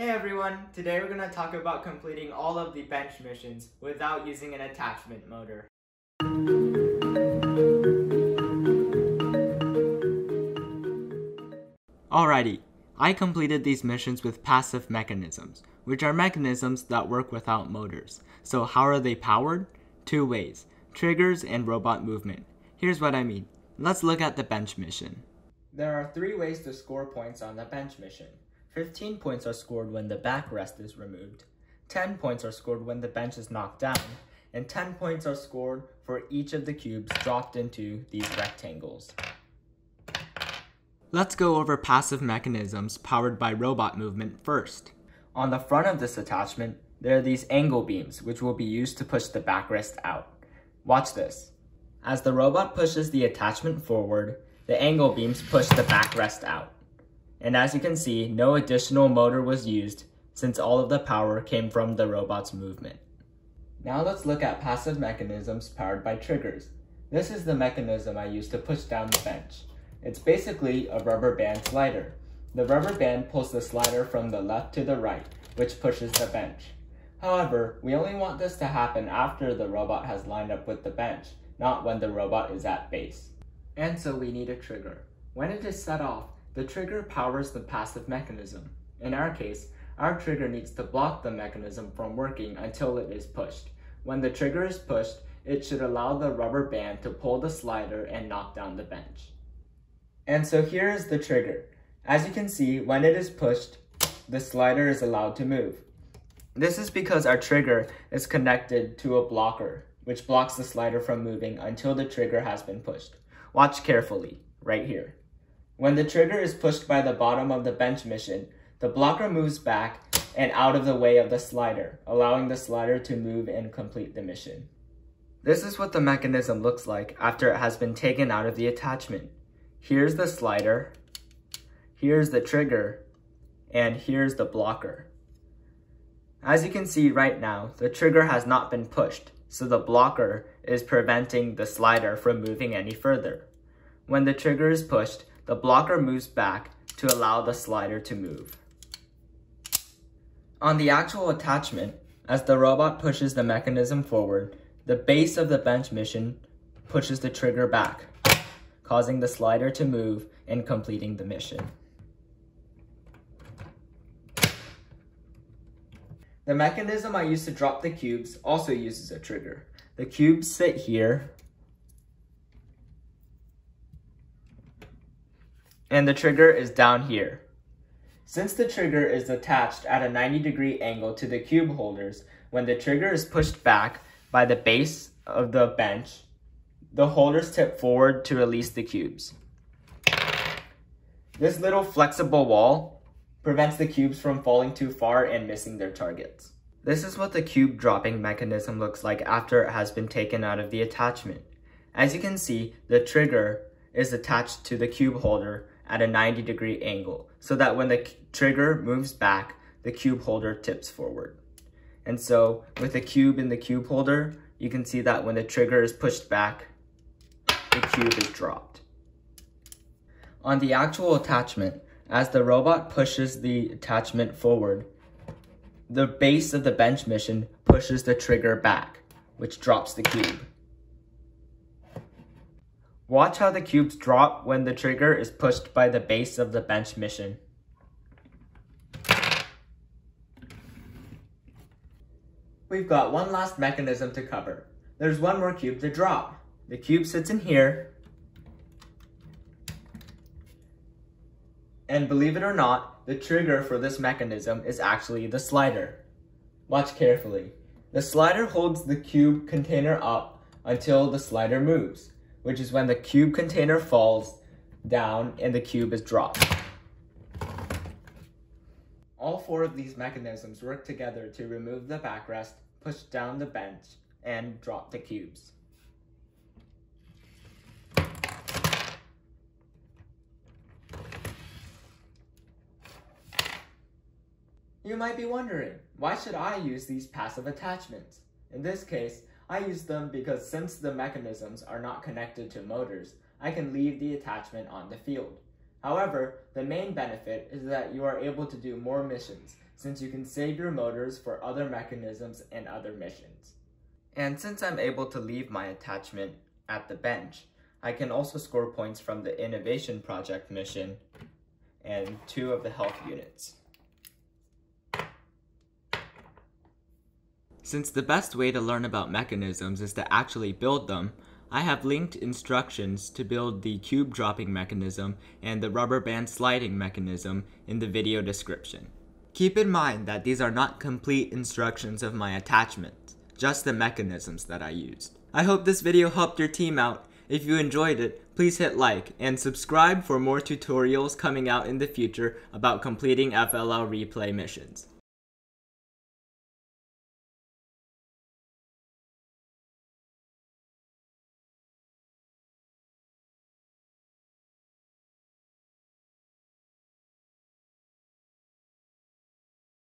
Hey everyone, today we're going to talk about completing all of the bench missions without using an attachment motor. Alrighty, I completed these missions with passive mechanisms, which are mechanisms that work without motors. So how are they powered? Two ways, triggers and robot movement. Here's what I mean. Let's look at the bench mission. There are three ways to score points on the bench mission. 15 points are scored when the backrest is removed, 10 points are scored when the bench is knocked down, and 10 points are scored for each of the cubes dropped into these rectangles. Let's go over passive mechanisms powered by robot movement first. On the front of this attachment, there are these angle beams which will be used to push the backrest out. Watch this. As the robot pushes the attachment forward, the angle beams push the backrest out and as you can see, no additional motor was used since all of the power came from the robot's movement. Now let's look at passive mechanisms powered by triggers. This is the mechanism I use to push down the bench. It's basically a rubber band slider. The rubber band pulls the slider from the left to the right, which pushes the bench. However, we only want this to happen after the robot has lined up with the bench, not when the robot is at base. And so we need a trigger. When it is set off, the trigger powers the passive mechanism. In our case, our trigger needs to block the mechanism from working until it is pushed. When the trigger is pushed, it should allow the rubber band to pull the slider and knock down the bench. And so here is the trigger. As you can see, when it is pushed, the slider is allowed to move. This is because our trigger is connected to a blocker, which blocks the slider from moving until the trigger has been pushed. Watch carefully, right here. When the trigger is pushed by the bottom of the bench mission, the blocker moves back and out of the way of the slider, allowing the slider to move and complete the mission. This is what the mechanism looks like after it has been taken out of the attachment. Here's the slider, here's the trigger, and here's the blocker. As you can see right now, the trigger has not been pushed, so the blocker is preventing the slider from moving any further. When the trigger is pushed, the blocker moves back to allow the slider to move. On the actual attachment, as the robot pushes the mechanism forward, the base of the bench mission pushes the trigger back, causing the slider to move and completing the mission. The mechanism I use to drop the cubes also uses a trigger. The cubes sit here and the trigger is down here. Since the trigger is attached at a 90 degree angle to the cube holders, when the trigger is pushed back by the base of the bench, the holders tip forward to release the cubes. This little flexible wall prevents the cubes from falling too far and missing their targets. This is what the cube dropping mechanism looks like after it has been taken out of the attachment. As you can see, the trigger is attached to the cube holder at a 90 degree angle so that when the trigger moves back, the cube holder tips forward. And so with the cube in the cube holder, you can see that when the trigger is pushed back, the cube is dropped. On the actual attachment, as the robot pushes the attachment forward, the base of the bench mission pushes the trigger back, which drops the cube. Watch how the cubes drop when the trigger is pushed by the base of the bench mission. We've got one last mechanism to cover. There's one more cube to drop. The cube sits in here. And believe it or not, the trigger for this mechanism is actually the slider. Watch carefully. The slider holds the cube container up until the slider moves which is when the cube container falls down and the cube is dropped. All four of these mechanisms work together to remove the backrest, push down the bench, and drop the cubes. You might be wondering, why should I use these passive attachments? In this case, I use them because since the mechanisms are not connected to motors, I can leave the attachment on the field. However, the main benefit is that you are able to do more missions, since you can save your motors for other mechanisms and other missions. And since I'm able to leave my attachment at the bench, I can also score points from the Innovation Project mission and two of the health units. Since the best way to learn about mechanisms is to actually build them, I have linked instructions to build the cube dropping mechanism and the rubber band sliding mechanism in the video description. Keep in mind that these are not complete instructions of my attachment, just the mechanisms that I used. I hope this video helped your team out. If you enjoyed it, please hit like and subscribe for more tutorials coming out in the future about completing FLL replay missions.